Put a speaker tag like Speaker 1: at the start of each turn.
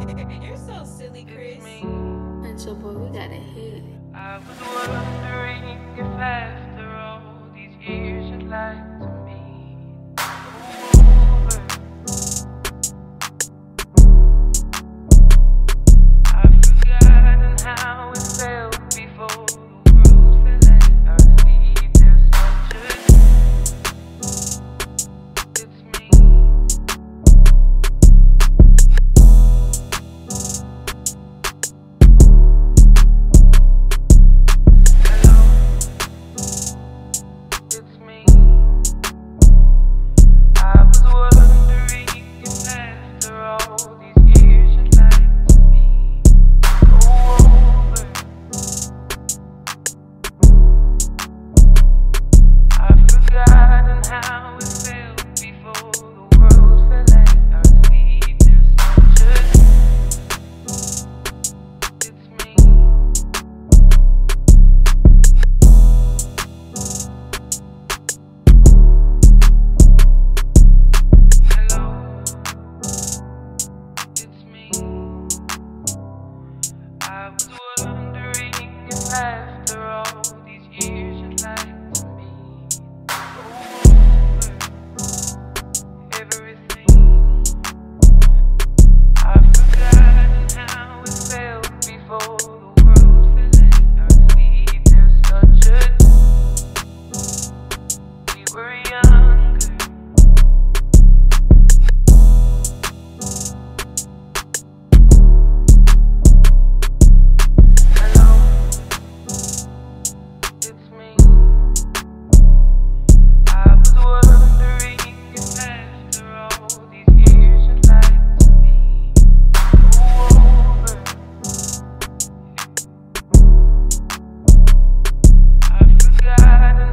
Speaker 1: You're so silly, Chris.
Speaker 2: It's so, boy, we got a hit.
Speaker 3: Uh,